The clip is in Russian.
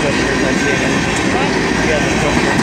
идет предназначение. Я закончил.